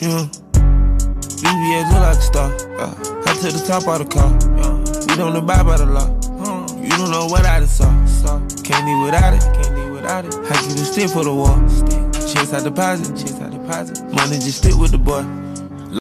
Yeah. BBS look like a star. Uh, hot to the top of the car. Yeah. We don't abide by the law. Uh. You don't know what I just saw. Can't live without it. Can't live without it. I keep a stick for the wall. Chase out deposit. Chase out deposit. Money just stick with the boy.